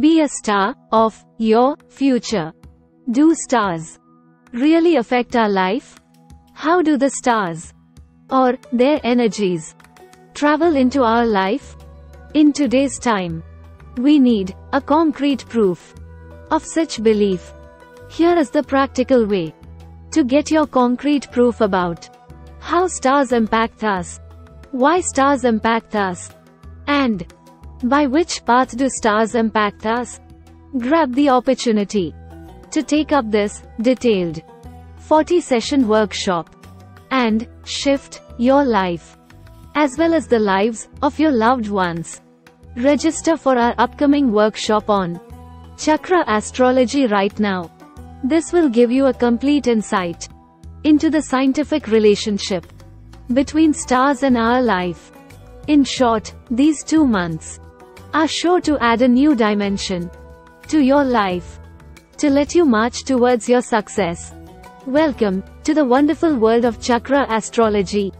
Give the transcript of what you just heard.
Be a star of your future. Do stars really affect our life? How do the stars or their energies travel into our life? In today's time, we need a concrete proof of such belief. Here is the practical way to get your concrete proof about how stars impact us, why stars impact us, and by which path do stars impact us. Grab the opportunity to take up this detailed 40 session workshop and shift your life as well as the lives of your loved ones. Register for our upcoming workshop on Chakra Astrology right now. This will give you a complete insight into the scientific relationship between stars and our life. In short, these two months are sure to add a new dimension to your life to let you march towards your success. Welcome to the wonderful world of chakra astrology.